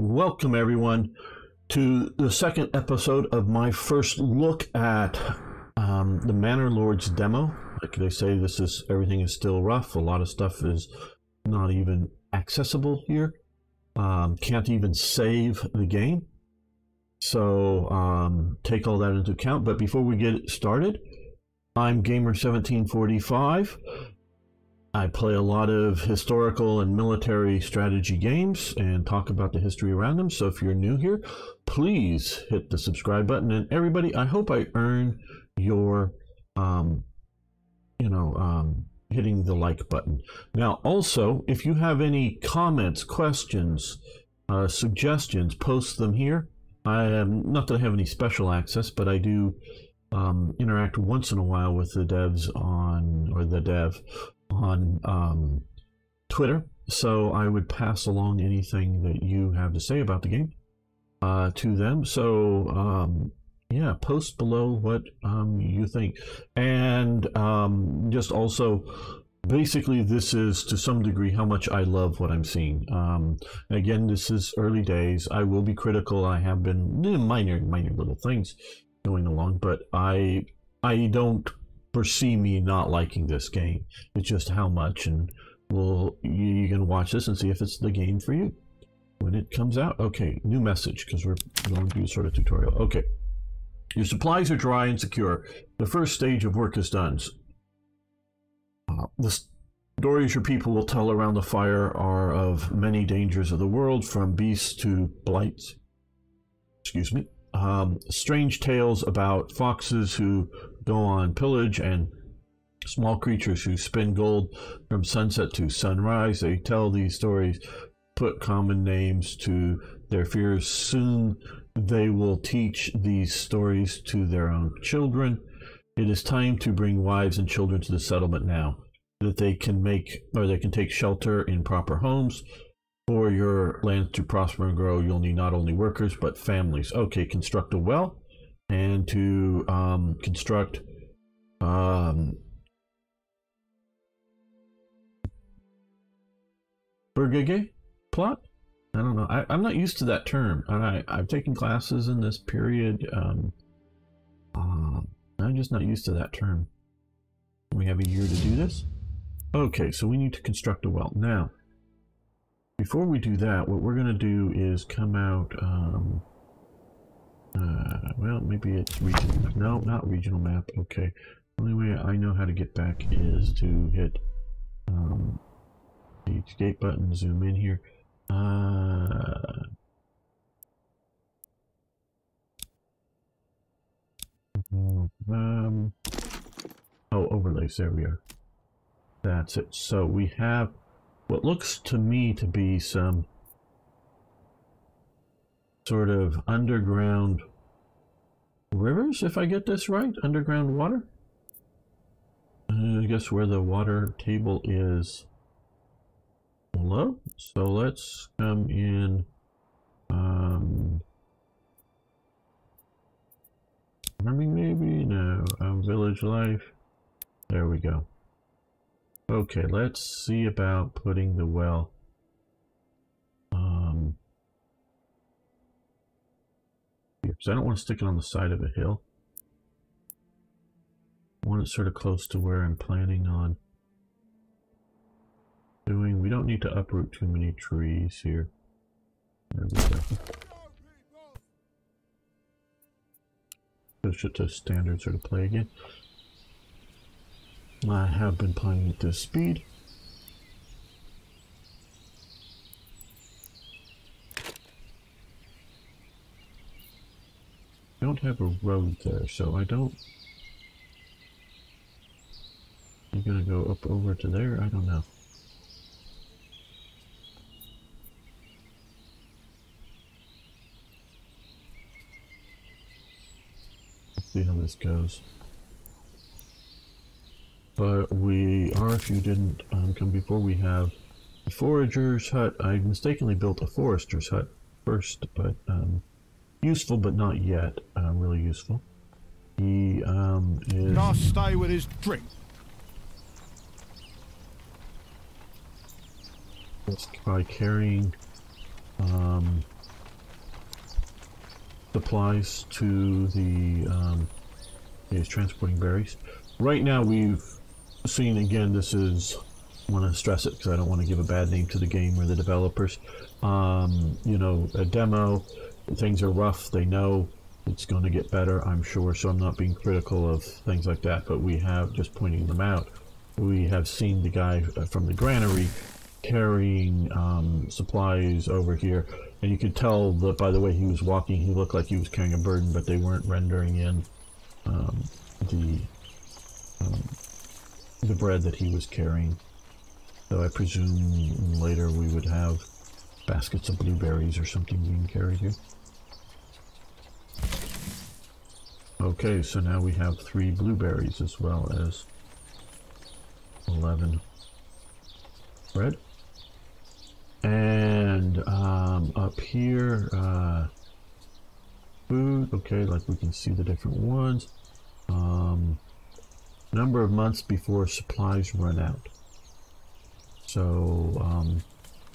Welcome, everyone, to the second episode of my first look at um, the Manor Lords demo. Like they say, this is everything is still rough. A lot of stuff is not even accessible here. Um, can't even save the game. So um, take all that into account. But before we get started, I'm Gamer1745. I play a lot of historical and military strategy games and talk about the history around them. So if you're new here, please hit the subscribe button. And everybody, I hope I earn your, um, you know, um, hitting the like button. Now, also, if you have any comments, questions, uh, suggestions, post them here. I am not that I have any special access, but I do um, interact once in a while with the devs on or the dev on um, Twitter. So I would pass along anything that you have to say about the game uh, to them. So um, yeah, post below what um, you think, and um, just also basically this is to some degree how much I love what I'm seeing. Um, again, this is early days. I will be critical. I have been eh, minor, minor little things going along, but I I don't foresee me not liking this game. It's just how much, and well, you, you can watch this and see if it's the game for you when it comes out. Okay, new message because we're going to do sort of tutorial. Okay, your supplies are dry and secure. The first stage of work is done. Uh, the stories your people will tell around the fire are of many dangers of the world, from beasts to blights. Excuse me. Um, strange tales about foxes who go on pillage and small creatures who spin gold from sunset to sunrise. They tell these stories, put common names to their fears. Soon they will teach these stories to their own children. It is time to bring wives and children to the settlement now, that they can make or they can take shelter in proper homes. For your land to prosper and grow, you'll need not only workers but families. Okay, construct a well and to um, construct um, Burgage plot. I don't know. I, am not used to that term. I, I've taken classes in this period. Um, uh, I'm just not used to that term. We have a year to do this. Okay, so we need to construct a well. Now, before we do that, what we're going to do is come out... Um, uh, well, maybe it's regional. No, not regional map. Okay. Only way I know how to get back is to hit um, the escape button, zoom in here. Uh, um, oh, overlays, there we are. That's it. So we have what looks to me to be some sort of underground rivers, if I get this right? Underground water? Guess where the water table is low. So let's come in. Um, farming maybe? No. Um, village life. There we go. Okay, let's see about putting the well. Um, because I don't want to stick it on the side of a hill. Want it sort of close to where I'm planning on doing. We don't need to uproot too many trees here. There we go. Push it to standard sort of play again. I have been playing at this speed. Don't have a road there, so I don't... You gonna go up over to there? I don't know. Let's see how this goes. But we are, if you didn't um, come before, we have a forager's hut. I mistakenly built a forester's hut first, but um, useful but not yet uh, really useful. He um, is... Can't stay with his drink. Just by carrying um, supplies to the um, transporting berries. Right now, we've seen again. This is I want to stress it because I don't want to give a bad name to the game or the developers. Um, you know, a demo. Things are rough. They know it's going to get better. I'm sure. So I'm not being critical of things like that. But we have just pointing them out. We have seen the guy from the granary carrying um, supplies over here and you could tell that by the way he was walking he looked like he was carrying a burden but they weren't rendering in um, the um, the bread that he was carrying. So I presume later we would have baskets of blueberries or something being carried here. Okay, so now we have three blueberries as well as 11 bread. And um, up here, uh, food. Okay, like we can see the different ones. Um, number of months before supplies run out. So, um,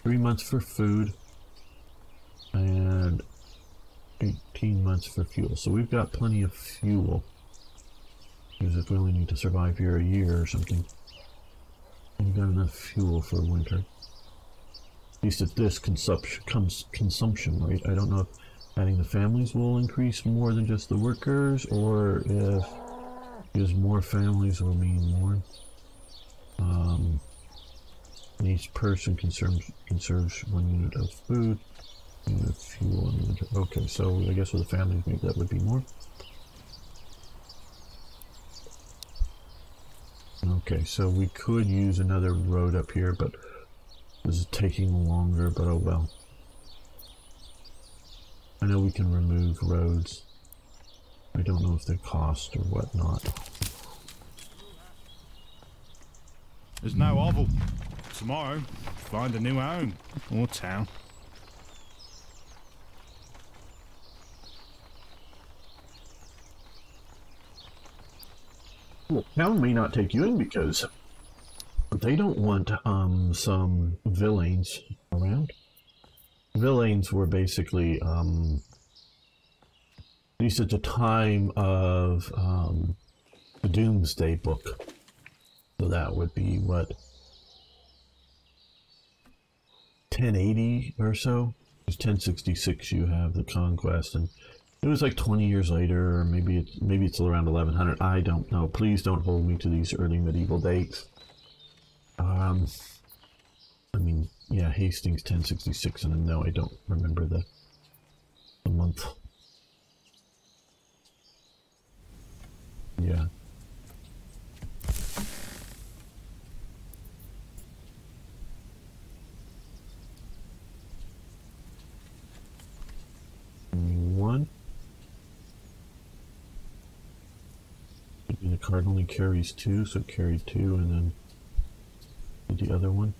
three months for food and 18 months for fuel. So we've got plenty of fuel. Because if we only need to survive here a year or something, we've got enough fuel for winter. At least at this consumption, consumption rate. I don't know if adding the families will increase more than just the workers, or if because more families will mean more. Um, each person conserves, conserves one unit of food, unit of fuel, unit of, okay, so I guess with the families maybe that would be more. Okay, so we could use another road up here, but this is taking longer, but oh well. I know we can remove roads. I don't know if they cost or whatnot. There's no oval. Tomorrow, find a new home or town. Well, town may not take you in because they don't want um, some villains around. Villains were basically, um, at least at the time of um, the Domesday Book. So that would be what 1080 or so. It's 1066. You have the conquest, and it was like 20 years later, or maybe it's maybe it's around 1100. I don't know. Please don't hold me to these early medieval dates. Um, I mean, yeah, Hastings 1066, and no, I don't remember the the month. Yeah. One. The card only carries two, so carry two, and then the other one.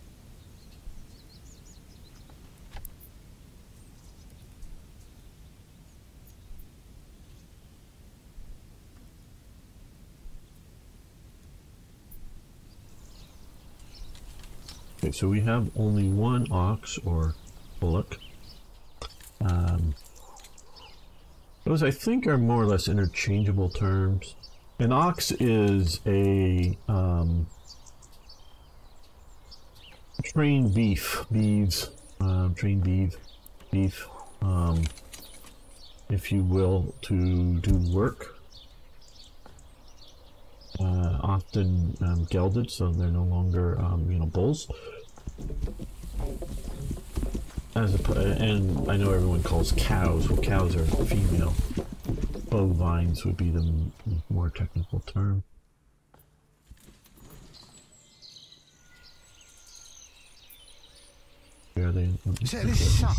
Okay, so we have only one ox or bullock. Um, those I think are more or less interchangeable terms. An ox is a um, trained beef, beeves, trained beef, beef, um, if you will, to do work. Uh, often um, gelded, so they're no longer, um, you know, bulls. As a, and I know everyone calls cows. Well, cows are female. Bovines would be the more technical term. Is that this sun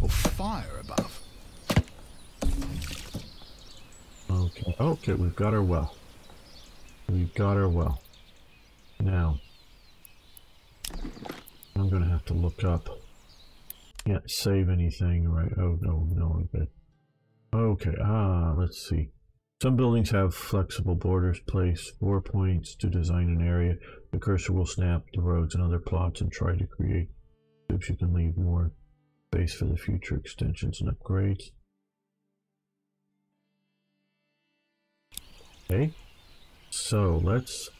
or fire above? Okay. Okay, we've got our well. We've got our well. Now, I'm gonna have to look up. Can't save anything, right? Oh no, no, okay. Okay. Ah, let's see. Some buildings have flexible borders. Place four points to design an area. The cursor will snap the roads and other plots and try to create Oops, you can leave more space for the future extensions and upgrades. Okay, so let's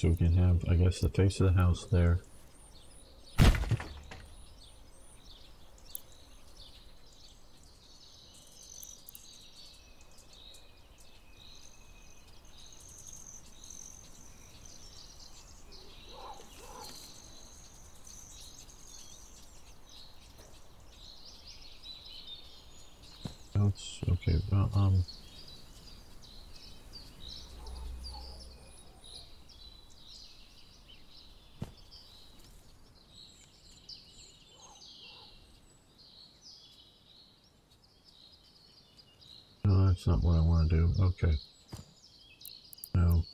so we can have, I guess, the face of the house there. That's okay. Well, um. No, that's not what I want to do. Okay. No.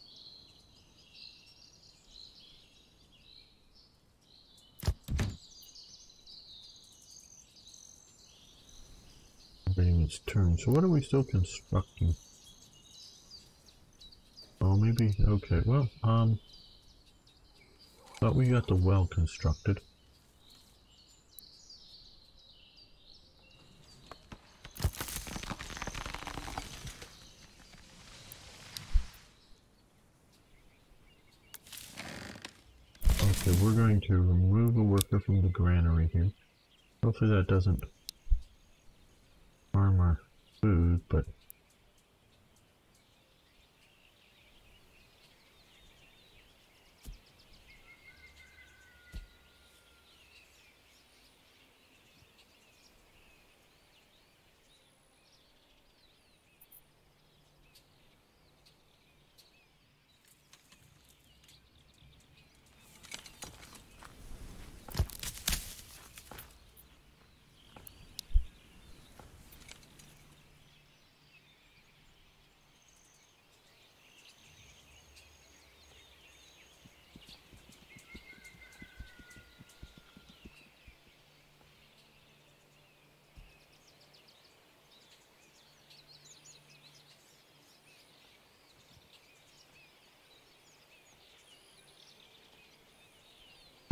Its turn. So what are we still constructing? Oh, maybe. Okay. Well, um. but we got the well constructed. Okay, we're going to remove a worker from the granary here. Hopefully that doesn't harm our food, but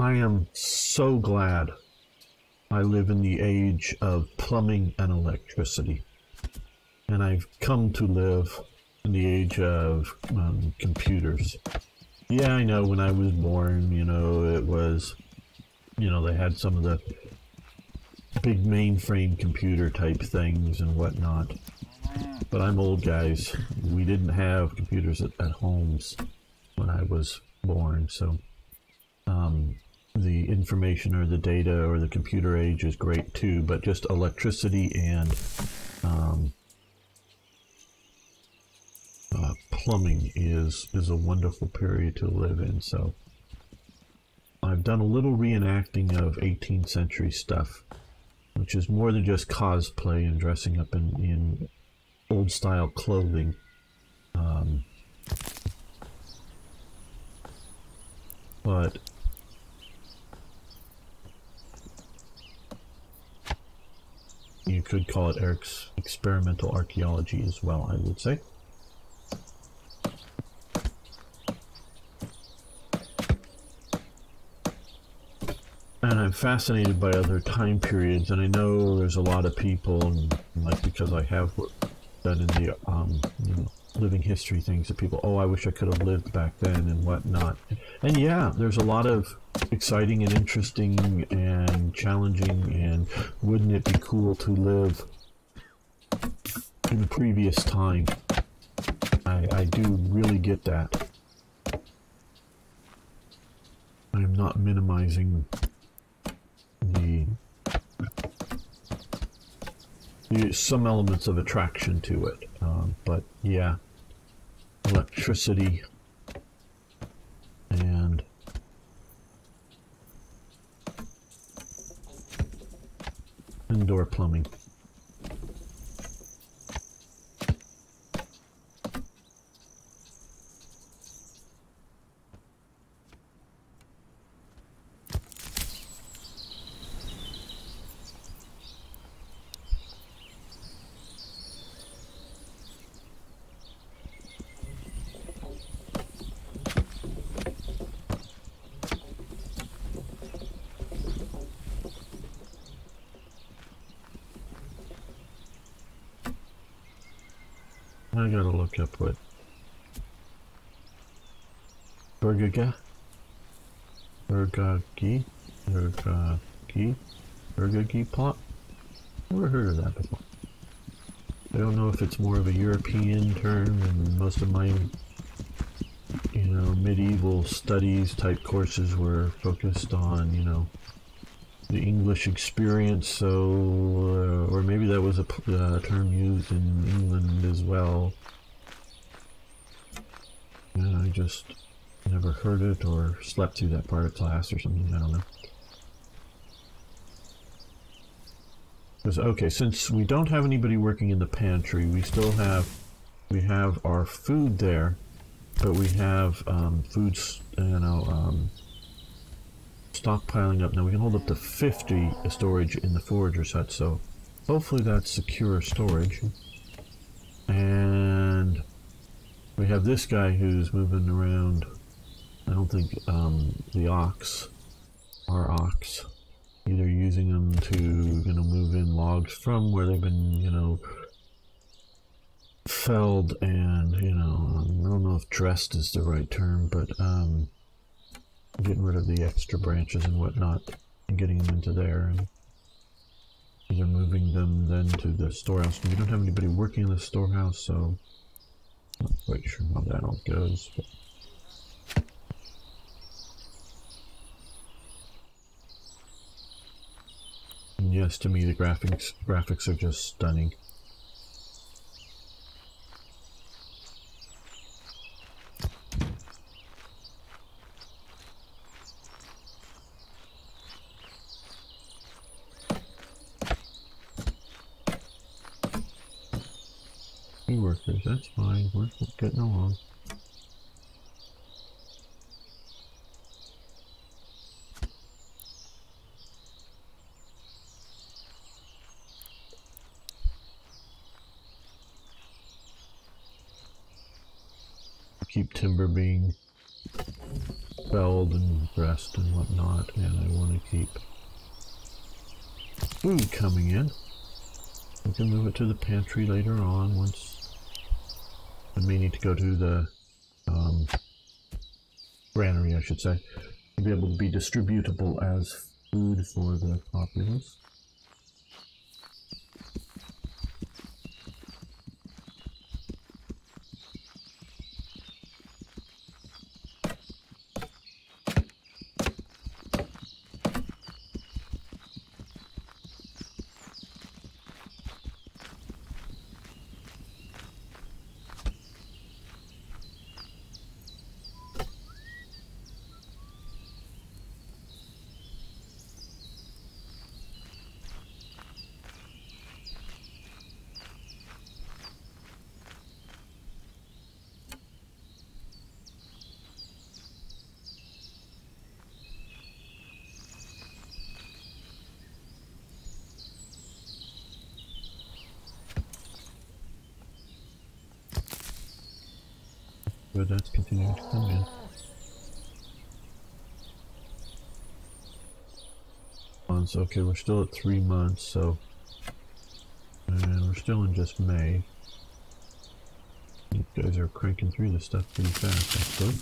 I am so glad I live in the age of plumbing and electricity. And I've come to live in the age of um, computers. Yeah, I know when I was born, you know, it was, you know, they had some of the big mainframe computer type things and whatnot. But I'm old, guys. We didn't have computers at, at homes when I was born, so um, information or the data or the computer age is great too, but just electricity and um, uh, plumbing is is a wonderful period to live in. So I've done a little reenacting of 18th century stuff, which is more than just cosplay and dressing up in, in old style clothing. Um, but you could call it Eric's experimental archaeology as well, I would say. And I'm fascinated by other time periods, and I know there's a lot of people, and like because I have done in the um, you know, living history things that people, oh, I wish I could have lived back then and whatnot. And yeah, there's a lot of exciting and interesting and challenging, and wouldn't it be cool to live in the previous time? I, I do really get that. I am not minimizing the, the some elements of attraction to it, um, but yeah, electricity and indoor plumbing. I gotta look up what. Burgaga? Burgagi? Burgagi? Burgagi plot? Never heard of that before. I don't know if it's more of a European term and most of my you know medieval studies type courses were focused on you know the English experience so uh, or maybe that was a uh, term used in England as well. And I just never heard it or slept through that part of class or something I don't know. Because okay, since we don't have anybody working in the pantry, we still have we have our food there, but we have um, foods, you know, um, stockpiling up. Now we can hold up to 50 storage in the forager set, so hopefully that's secure storage. And we have this guy who's moving around. I don't think um, the ox, our ox, either using them to you know move in logs from where they've been you know felled and you know I don't know if dressed is the right term but um getting rid of the extra branches and whatnot and getting them into there and either moving them then to the storehouse we don't have anybody working in the storehouse so I'm not quite sure how that all goes but yes, to me the graphics graphics are just stunning. workers, that's fine, we're getting along. keep timber being felled and dressed and whatnot, and I want to keep food coming in. We can move it to the pantry later on once I may need to go to the um, granary, I should say, to be able to be distributable as food for the populace. That's continuing to come in. Months, okay, we're still at three months, so... And we're still in just May. You guys are cranking through this stuff pretty fast, that's good.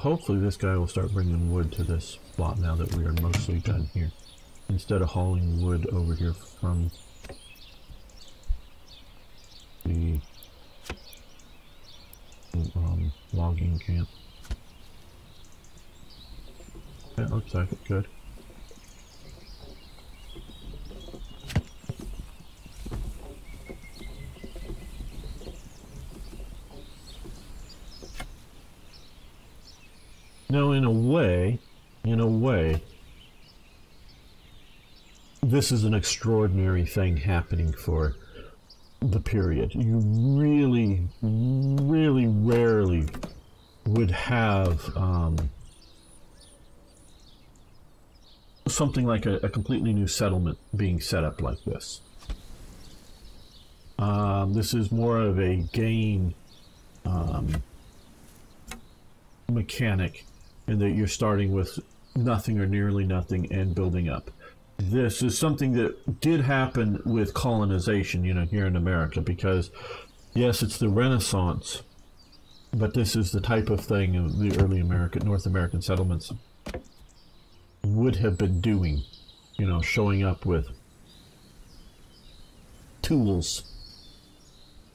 Hopefully this guy will start bringing wood to this spot now that we are mostly done here. Instead of hauling wood over here from the um, logging camp. That looks like it could. Now, in a way, in a way, this is an extraordinary thing happening for the period. You really, really rarely would have um, something like a, a, completely new settlement being set up like this. Um, this is more of a game um, mechanic in that you're starting with nothing or nearly nothing and building up. This is something that did happen with colonization, you know, here in America, because yes, it's the Renaissance, but this is the type of thing the early American, North American settlements would have been doing, you know, showing up with tools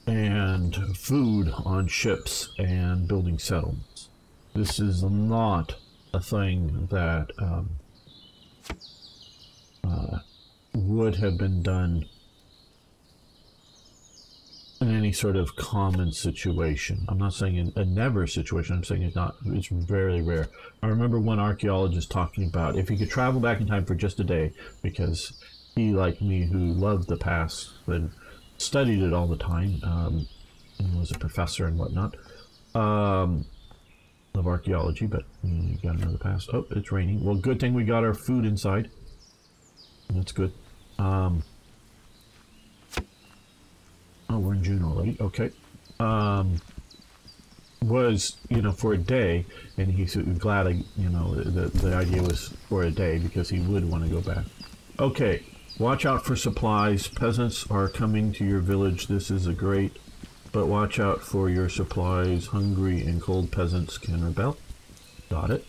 and food on ships and building settlements. This is not a thing that um, uh, would have been done in any sort of common situation. I'm not saying in a never situation. I'm saying it's not. It's very rare. I remember one archaeologist talking about if he could travel back in time for just a day, because he, like me, who loved the past and studied it all the time, um, and was a professor and whatnot. Um, of archaeology, but you got another pass. Oh, it's raining. Well, good thing we got our food inside. That's good. Um, oh, we're in June already. Okay. Um, was you know for a day, and he's glad I you know the the idea was for a day because he would want to go back. Okay, watch out for supplies. Peasants are coming to your village. This is a great but watch out for your supplies. Hungry and cold peasants can rebel. Got it.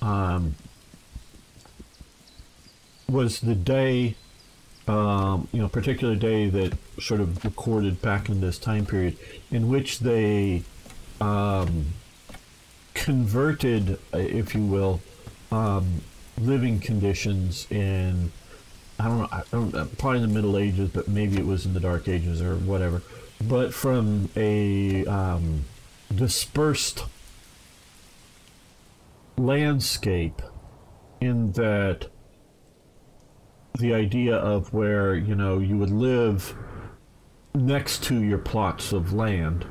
Um, was the day, um, you know, particular day that sort of recorded back in this time period in which they um, converted, if you will, um, living conditions in I don't know, I don't, uh, probably in the Middle Ages, but maybe it was in the Dark Ages or whatever. But from a um, dispersed landscape, in that the idea of where you know you would live next to your plots of land.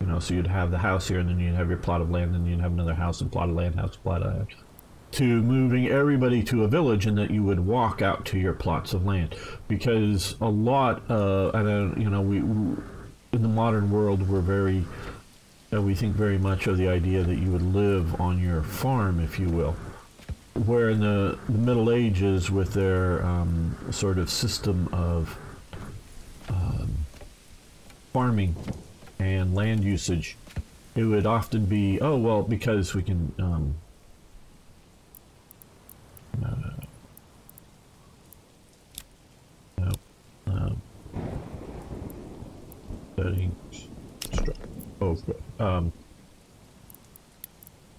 You know, so you'd have the house here, and then you'd have your plot of land, and then you'd have another house and plot of land, house, plot of land to moving everybody to a village and that you would walk out to your plots of land. Because a lot uh, and you know we in the modern world we're very uh, we think very much of the idea that you would live on your farm if you will. Where in the, the middle ages with their um, sort of system of um, farming and land usage it would often be oh well because we can um, no. No. No. Settings. Oh, um,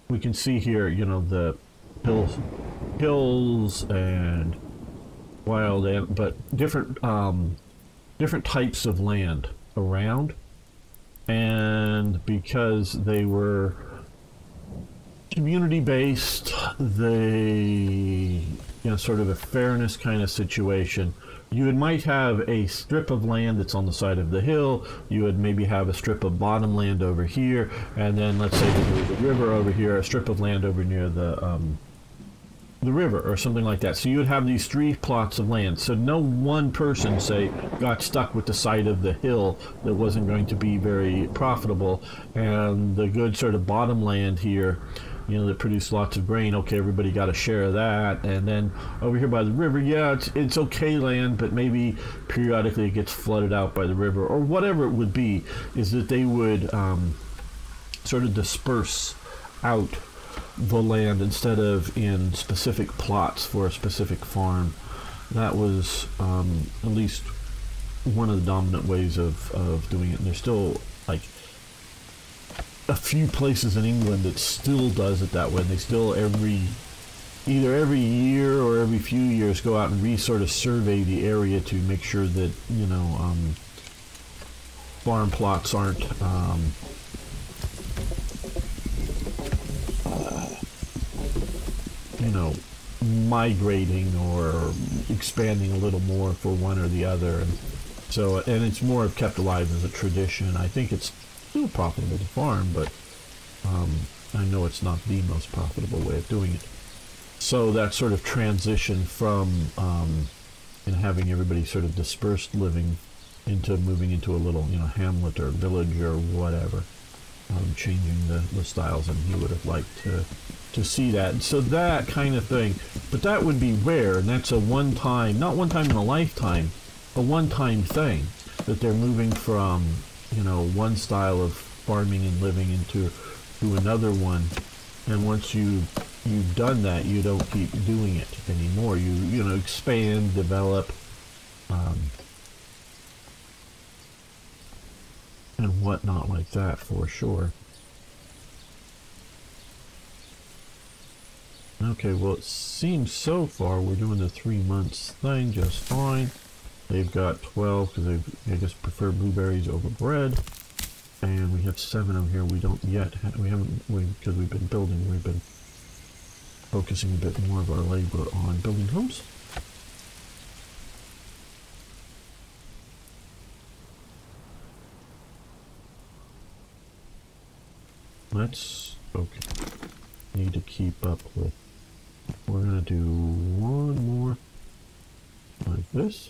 we can see here, you know, the hills, hills and wild, and, but different, um, different types of land around. And because they were community based, they, you know, sort of a fairness kind of situation. You would might have a strip of land that's on the side of the hill. You would maybe have a strip of bottom land over here, and then let's say the river over here, a strip of land over near the um, the river or something like that. So you would have these three plots of land. So no one person, say, got stuck with the side of the hill that wasn't going to be very profitable, and the good sort of bottom land here you know, that produce lots of grain. Okay, everybody got a share of that. And then over here by the river, yeah, it's, it's okay land, but maybe periodically it gets flooded out by the river or whatever it would be, is that they would um, sort of disperse out the land instead of in specific plots for a specific farm. That was um, at least one of the dominant ways of, of doing it. And there's still like a few places in England that still does it that way. They still every either every year or every few years go out and re sort of survey the area to make sure that you know um, farm plots aren't um, uh, you know migrating or expanding a little more for one or the other and So, and it's more kept alive as a tradition. I think it's still profitable to farm, but um, I know it's not the most profitable way of doing it. So that sort of transition from um, know, having everybody sort of dispersed living into moving into a little, you know, hamlet or village or whatever, um, changing the, the styles, and he would have liked to to see that. So that kind of thing, but that would be rare, and that's a one-time, not one time in a lifetime, a one-time thing that they're moving from, you know, one style of farming and living into to another one, and once you you've done that, you don't keep doing it anymore. You you know expand, develop. Um, and whatnot like that for sure. Okay, well it seems so far we're doing the three months thing just fine. They've got 12 because they I guess prefer blueberries over bread. And we have seven of here we don't yet we haven't we because we've been building we've been focusing a bit more of our labor on building homes. Let's, okay, need to keep up with, we're gonna do one more like this.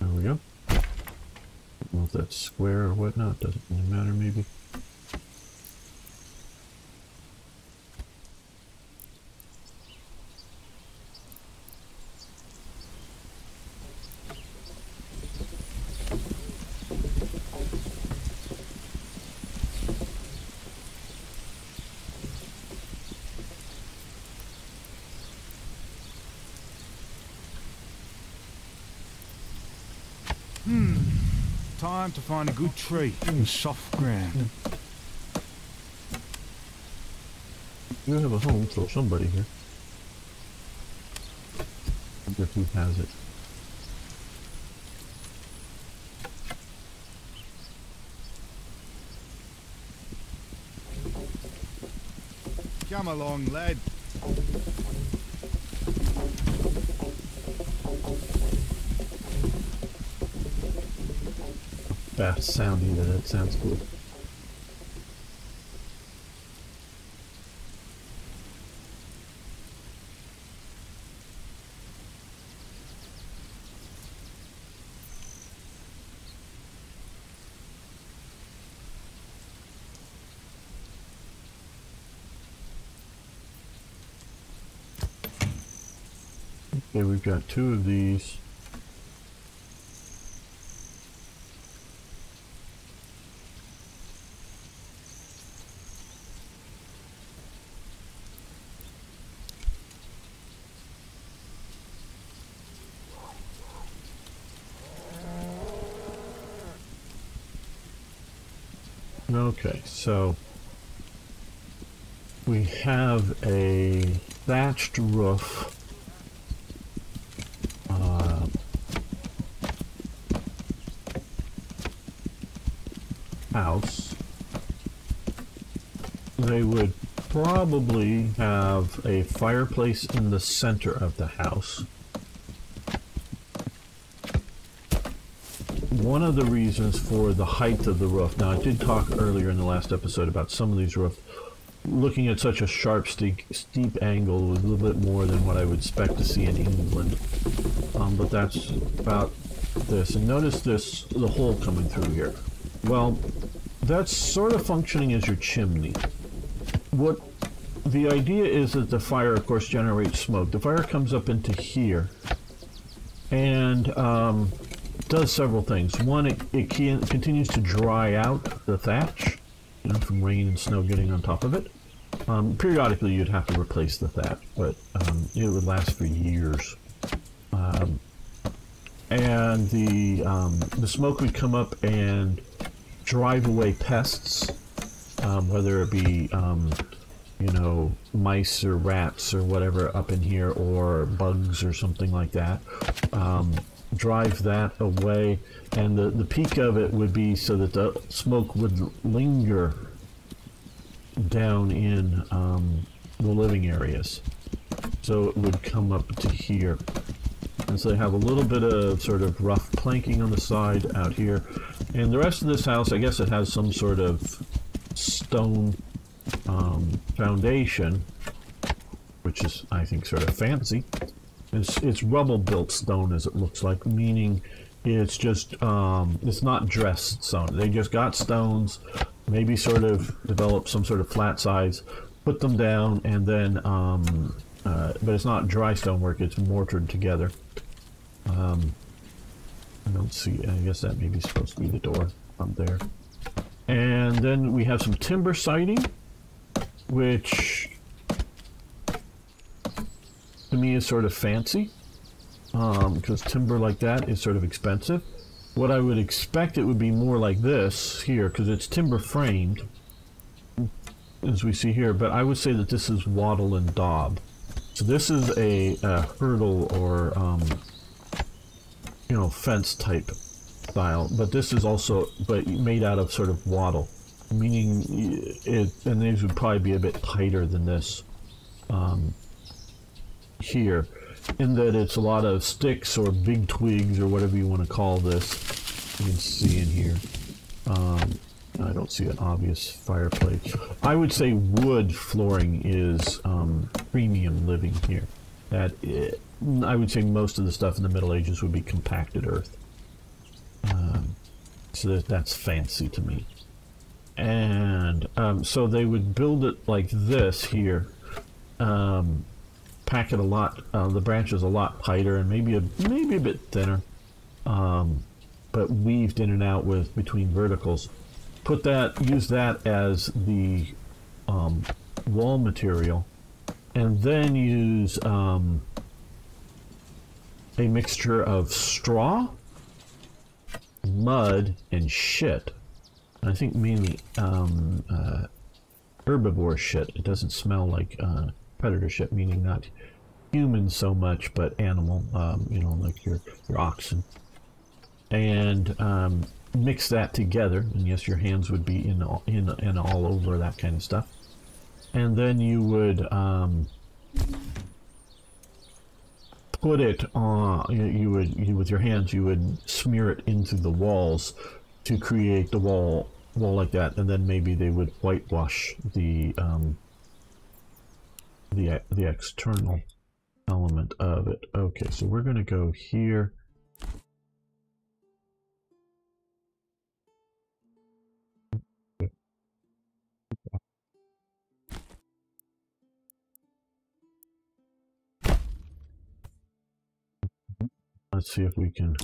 There we go. If that's square or whatnot, doesn't really matter maybe. time to find a good tree in soft ground. You have a home for somebody here. I wonder who has it. Come along, lad. Sounding that it sounds cool. Okay, we've got two of these. Okay, so we have a thatched roof. Uh, house. They would probably have a fireplace in the center of the house. One of the reasons for the height of the roof, now I did talk earlier in the last episode about some of these roofs, looking at such a sharp, steep, steep angle was a little bit more than what I would expect to see in England. Um, but that's about this. And notice this, the hole coming through here. Well, that's sort of functioning as your chimney. What the idea is that the fire, of course, generates smoke. The fire comes up into here, and um, does several things. One, it, it can, continues to dry out the thatch, you know, from rain and snow getting on top of it. Um, periodically, you'd have to replace the thatch, but um, it would last for years. Um, and the um, the smoke would come up and drive away pests, um, whether it be um, you know mice or rats or whatever up in here, or bugs or something like that drive that away and the, the peak of it would be so that the smoke would linger down in um, the living areas so it would come up to here And so they have a little bit of sort of rough planking on the side out here. And the rest of this house, I guess it has some sort of stone um, foundation, which is, I think, sort of fancy. It's, it's rubble built stone, as it looks like, meaning it's just, um, it's not dressed stone. They just got stones, maybe sort of developed some sort of flat size, put them down, and then, um, uh, but it's not dry stonework, it's mortared together. Um, I don't see, I guess that maybe supposed to be the door up there. And then we have some timber siding, which to me is sort of fancy because um, timber like that is sort of expensive. What I would expect it would be more like this here because it's timber framed as we see here, but I would say that this is wattle and daub. So this is a, a hurdle or um, you know fence type style, but this is also but made out of sort of wattle, meaning it and these would probably be a bit tighter than this um, here, in that it's a lot of sticks or big twigs or whatever you want to call this. You can see in here. Um, I don't see an obvious fireplace. I would say wood flooring is um, premium living here. That it, I would say most of the stuff in the Middle Ages would be compacted earth. Um, so that, that's fancy to me. And um, so they would build it like this here. Um, pack it a lot, uh, the branches a lot tighter and maybe a maybe a bit thinner, um, but weaved in and out with between verticals. Put that, use that as the um, wall material, and then use um, a mixture of straw, mud, and shit. I think mainly um, uh, herbivore shit. It doesn't smell like uh, predator shit, meaning not human so much, but animal, um, you know, like your, your oxen. And um, mix that together, and yes, your hands would be in, in, in all over that kind of stuff. And then you would um, put it on, you, you would, you, with your hands, you would smear it into the walls to create the wall wall like that, and then maybe they would whitewash the um, the the external element of it. Okay, so we're going to go here. Let's see if we can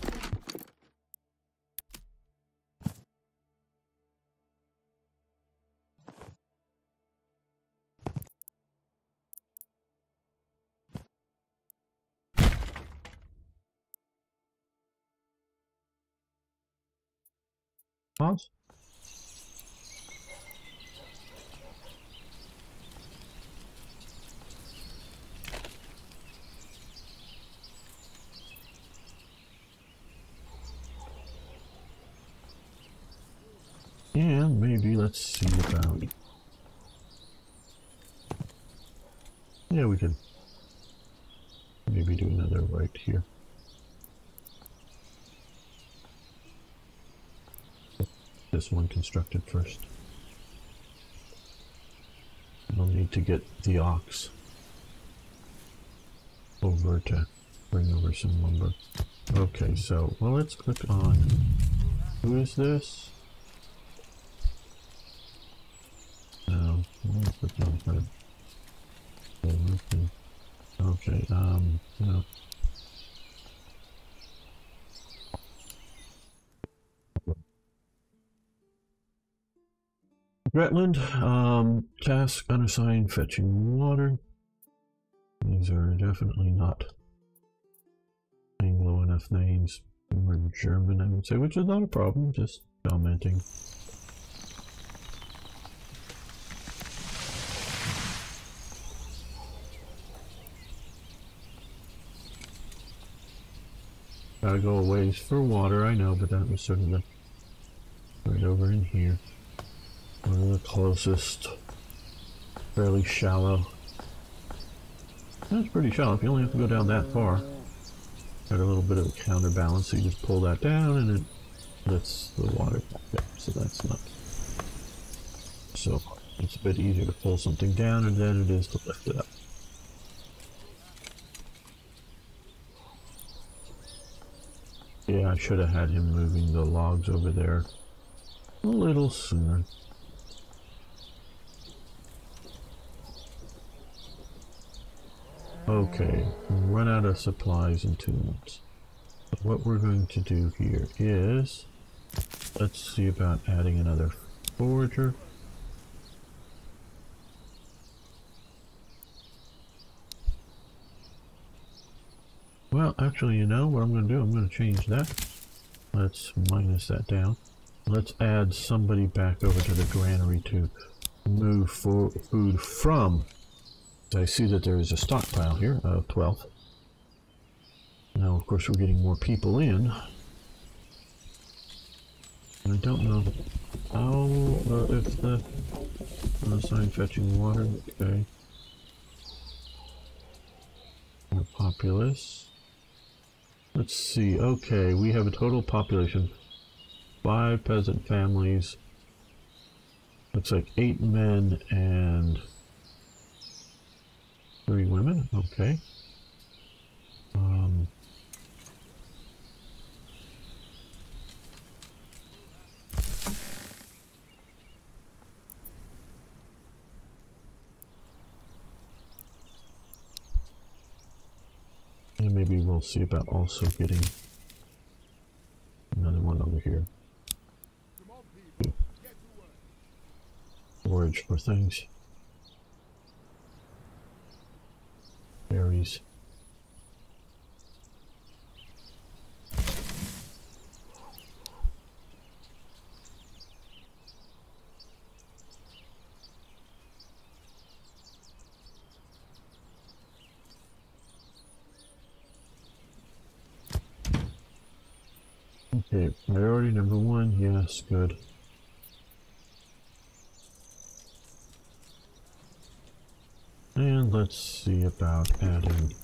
Yeah, we could maybe do another right here. this one constructed first. We'll need to get the ox over to bring over some lumber. Okay, so, well, let's click on, who is this? No, we'll click on her. Um, no. Gretland, um, task unassigned fetching water. These are definitely not Anglo enough names. More German, I would say, which is not a problem, just commenting. Gotta go a ways for water, I know, but that was sort of the right over in here. One of the closest. Fairly shallow. That's pretty shallow if you only have to go down that far. Got a little bit of a counterbalance, so you just pull that down and it lets the water back up, so that's not so it's a bit easier to pull something down and then it is to lift it up. Yeah, I should have had him moving the logs over there a little sooner. Okay, run out of supplies and tools. what we're going to do here is, let's see about adding another forager. Well, actually, you know what I'm going to do? I'm going to change that. Let's minus that down. Let's add somebody back over to the granary to move for food from. I see that there is a stockpile here of 12. Now, of course, we're getting more people in. I don't know how, uh, if the uh, sign fetching water, okay. More populous. Let's see. Okay, we have a total population. Five peasant families. Looks like eight men and three women. Okay. Um, We'll see about also getting another one over here. Forage for things. Berries. Okay, priority number yes, good. And let's see about adding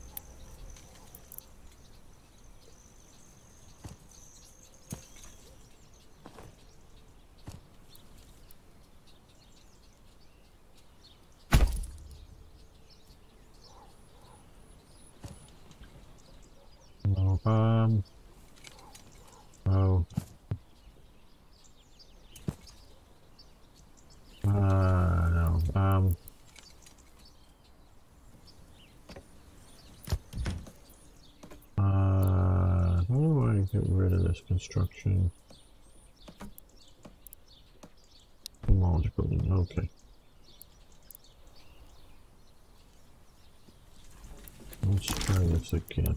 No, um Oh. Uh, no. Um. Uh, how do I get rid of this construction? Knowledge building, okay. Let's try this again.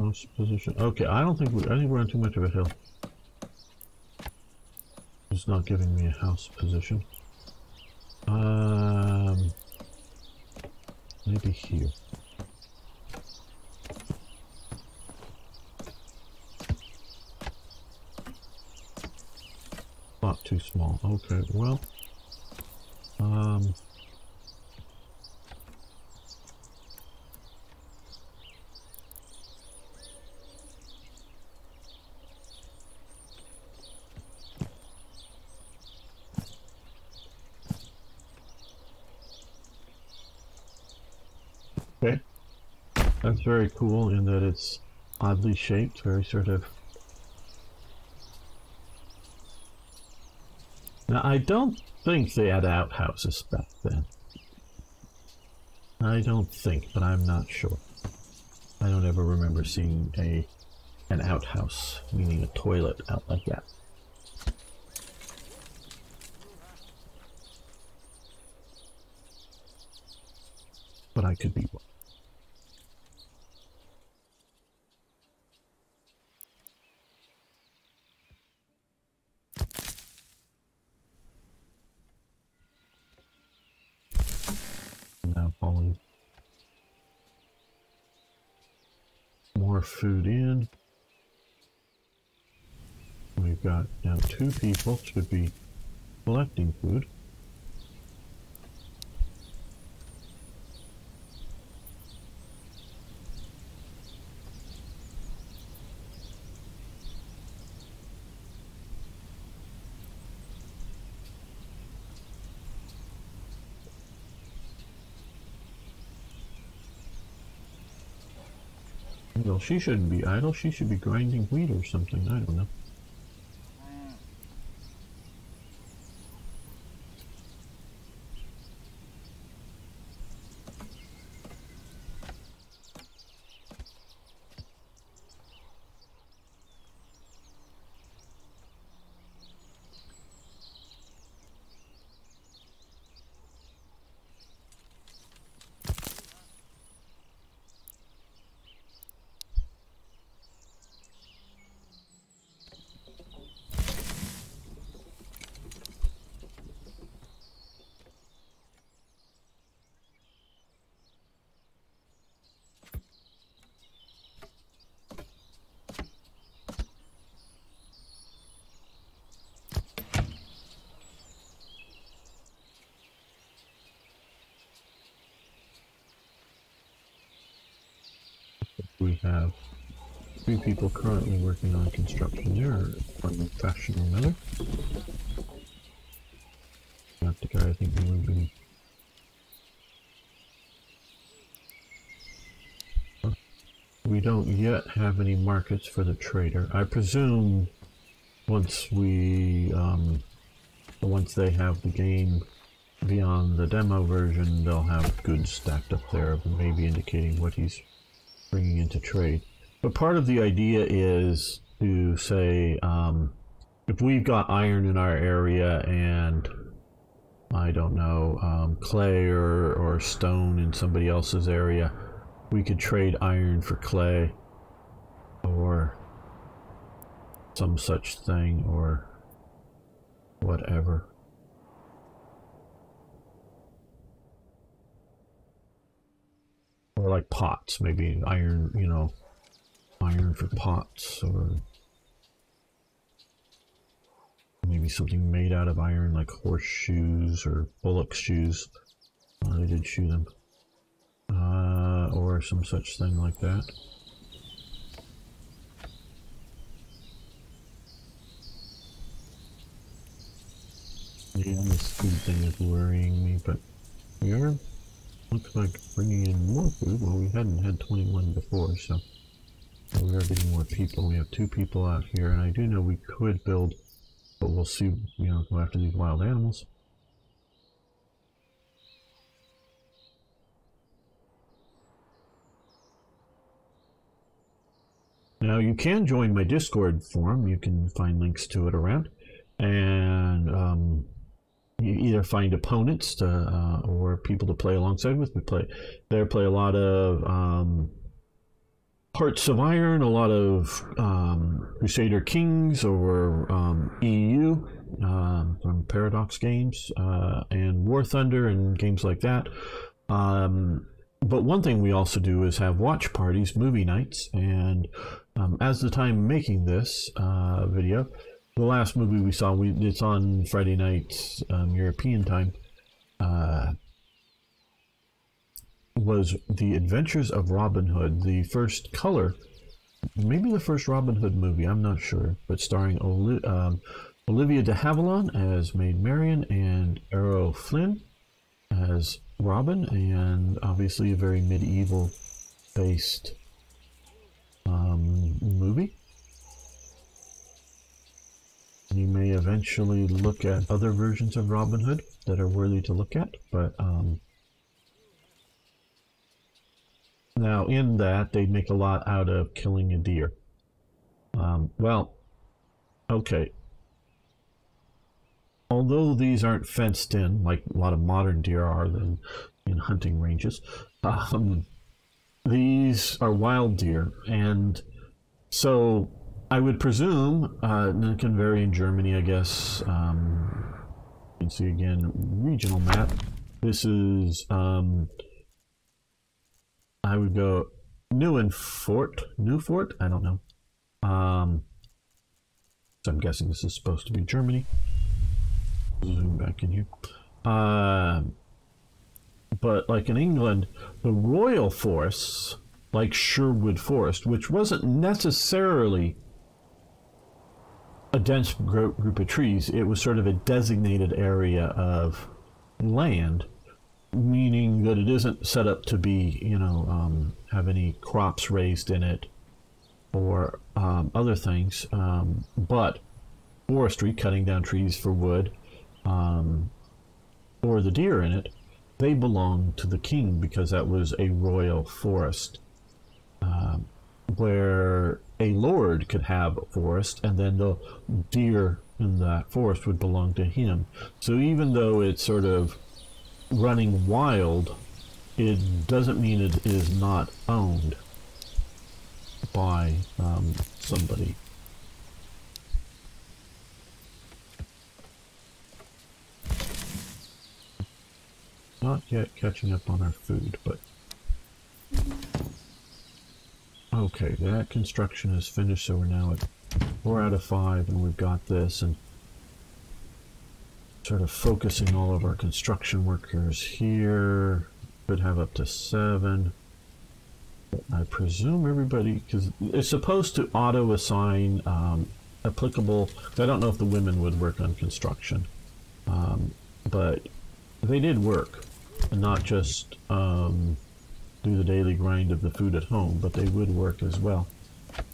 House position. Okay, I don't think we. I think we're on too much of a hill. It's not giving me a house position. Maybe here. Not too small. Okay, well. Um. Okay. That's very cool in that it's oddly shaped, very sort of... Now, I don't think they had outhouses back then. I don't think, but I'm not sure. I don't ever remember seeing a an outhouse, meaning a toilet, out like that. But I could be wrong. Now falling more food in. We've got now two people should be collecting food. She shouldn't be idle. She should be grinding wheat or something. I don't know. We have three people currently working on construction there, one fashion or another. Not the guy I think be. We don't yet have any markets for the trader. I presume once we, um, once they have the game beyond the demo version, they'll have goods stacked up there, maybe indicating what he's bringing into trade. But part of the idea is to say, um, if we've got iron in our area and I don't know, um, clay or, or stone in somebody else's area, we could trade iron for clay or some such thing or whatever. Or like pots, maybe iron, you know, iron for pots, or maybe something made out of iron, like horseshoes or bullock shoes. Oh, they did shoe them. Uh, or some such thing like that. Yeah, this food thing is worrying me, but we are Looks like bringing in more food. Well, we hadn't had 21 before, so we are getting more people. We have two people out here, and I do know we could build, but we'll see, you know, go after these wild animals. Now, you can join my Discord forum. You can find links to it around. And, um, you either find opponents to, uh, or people to play alongside with. We play there, play a lot of um, Hearts of Iron, a lot of um, Crusader Kings or um, EU um, from Paradox Games uh, and War Thunder and games like that. Um, but one thing we also do is have watch parties, movie nights, and um, as the time making this uh, video, the last movie we saw, we it's on Friday night um, European time, uh, was The Adventures of Robin Hood, the first color, maybe the first Robin Hood movie, I'm not sure, but starring Oli um, Olivia de Havilland as Maid Marian and Errol Flynn as Robin, and obviously a very medieval based um, movie. You may eventually look at other versions of Robin Hood that are worthy to look at, but um, now in that they make a lot out of killing a deer. Um, well, okay. Although these aren't fenced in like a lot of modern deer are in, in hunting ranges, um, these are wild deer, and so I would presume, uh, it can vary in Germany, I guess. Um, you can see again, regional map. This is, um, I would go Neuenfort, Newfort, I don't know. Um, so I'm guessing this is supposed to be Germany. Zoom back in here. Uh, but like in England, the royal forests, like Sherwood Forest, which wasn't necessarily a dense group of trees. It was sort of a designated area of land meaning that it isn't set up to be, you know, um, have any crops raised in it or um, other things, um, but forestry, cutting down trees for wood, um, or the deer in it, they belong to the king because that was a royal forest. Um, where a lord could have a forest and then the deer in that forest would belong to him. So even though it's sort of running wild, it doesn't mean it is not owned by um, somebody. Not yet catching up on our food, but okay, that construction is finished, so we're now at four out of five, and we've got this, and sort of focusing all of our construction workers here. Could have up to seven. I presume everybody, because it's supposed to auto assign um, applicable. I don't know if the women would work on construction, um, but they did work, not just um, do the daily grind of the food at home, but they would work as well.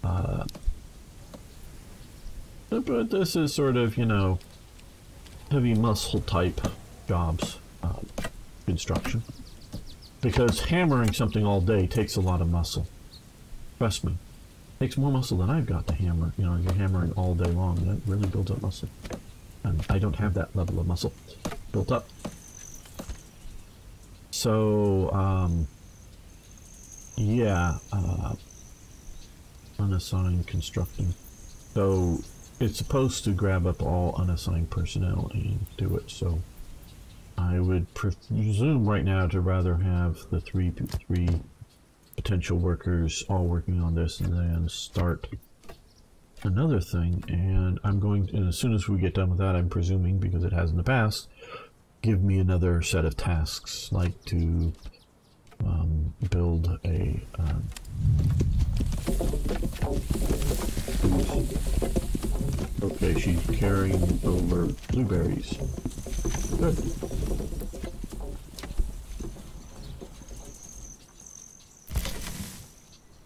Uh, but this is sort of, you know, heavy muscle type jobs, uh, construction. Because hammering something all day takes a lot of muscle. Trust me. It takes more muscle than I've got to hammer. You know, you're hammering all day long. That really builds up muscle. And I don't have that level of muscle built up. So, um, yeah, uh, unassigned constructing. So it's supposed to grab up all unassigned personnel and do it. So I would presume right now to rather have the three three potential workers all working on this and then start another thing. And I'm going to, and as soon as we get done with that, I'm presuming because it has in the past, give me another set of tasks like to um, build a um, Okay, she's carrying over blueberries. Good.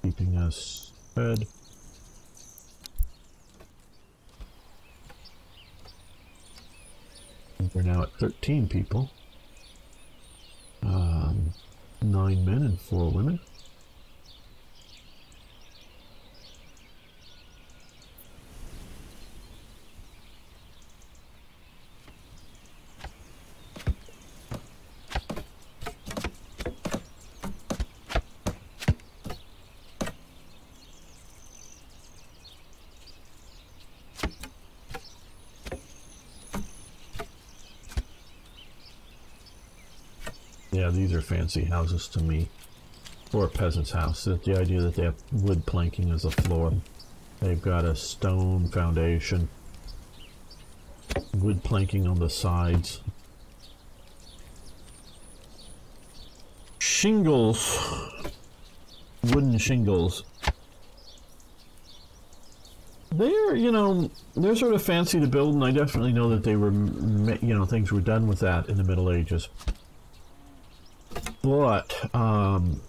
Keeping us fed. We're now at 13 people. Nine men and four women. Yeah, these are fancy houses to me. Or a peasant's house. The idea that they have wood planking as a floor. They've got a stone foundation. Wood planking on the sides. Shingles. Wooden shingles. They're, you know, they're sort of fancy to build, and I definitely know that they were, you know, things were done with that in the Middle Ages but um,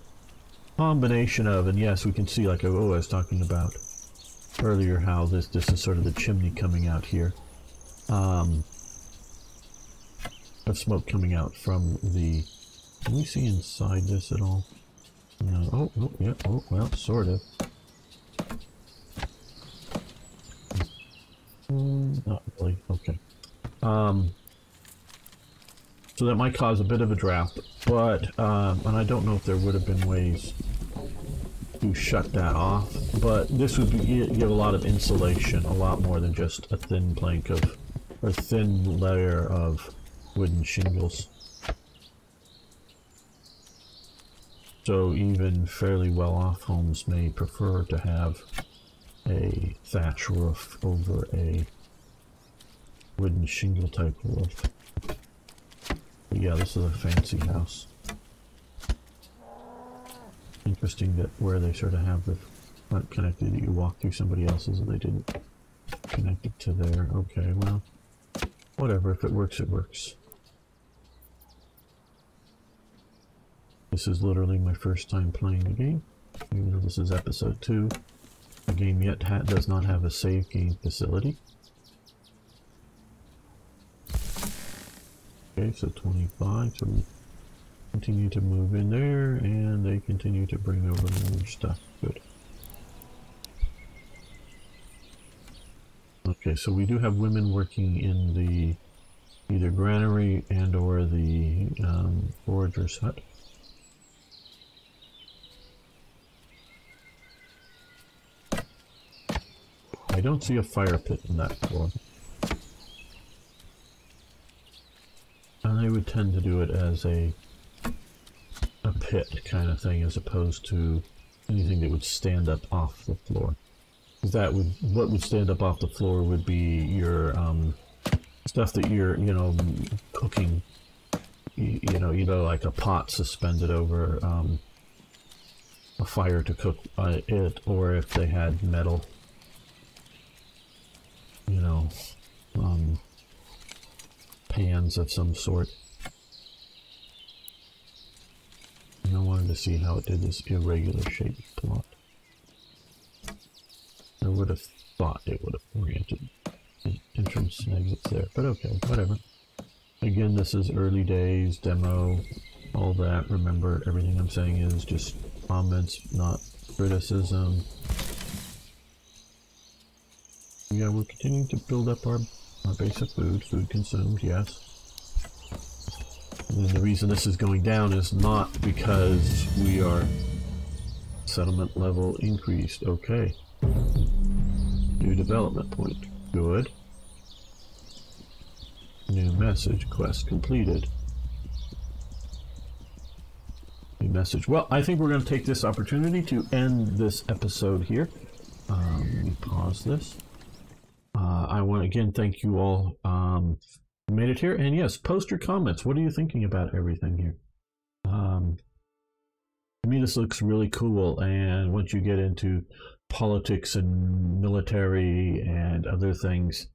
combination of, and yes, we can see like oh, I was talking about earlier how this this is sort of the chimney coming out here. Um, of smoke coming out from the. Can we see inside this at all? No. Oh, oh, yeah. Oh, well, sort of. Mm, not really. Okay. Um, so that might cause a bit of a draft, but, um, and I don't know if there would have been ways to shut that off, but this would be, give a lot of insulation, a lot more than just a thin plank of, or thin layer of wooden shingles. So even fairly well-off homes may prefer to have a thatch roof over a wooden shingle type roof. Yeah, this is a fancy house. Interesting that where they sort of have the front connected, you walk through somebody else's and they didn't connect it to there. Okay, well, whatever. If it works, it works. This is literally my first time playing the game, even though this is episode 2. The game yet does not have a save game facility. Okay, so 25, so we continue to move in there, and they continue to bring over more stuff. Good. Okay, so we do have women working in the either granary and or the um, forager's hut. I don't see a fire pit in that floor. And they would tend to do it as a a pit kind of thing as opposed to anything that would stand up off the floor. That would what would stand up off the floor would be your um, stuff that you're you know cooking. You, you know, either like a pot suspended over um, a fire to cook uh, it, or if they had metal you know, um, pans of some sort. And I wanted to see how it did this irregular shaped plot. I would have thought it would have oriented entrance and exits there, but okay, whatever. Again, this is early days, demo, all that. Remember, everything I'm saying is just comments, not criticism yeah, we're continuing to build up our, base of food, food consumed, yes. And the reason this is going down is not because we are settlement level increased. Okay. New development point. Good. New message. Quest completed. New message. Well, I think we're going to take this opportunity to end this episode here. Um, let me pause this. Uh, I want again thank you all um, made it here. And yes, post your comments. What are you thinking about everything here? Um, to me, this looks really cool. And once you get into politics and military and other things,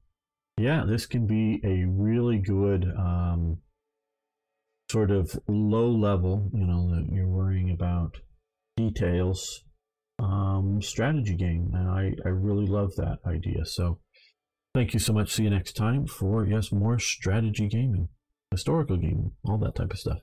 yeah, this can be a really good um, sort of low level, you know, that you're worrying about details um, strategy game. And I, I really love that idea. So, Thank you so much. See you next time for, yes, more strategy gaming, historical gaming, all that type of stuff.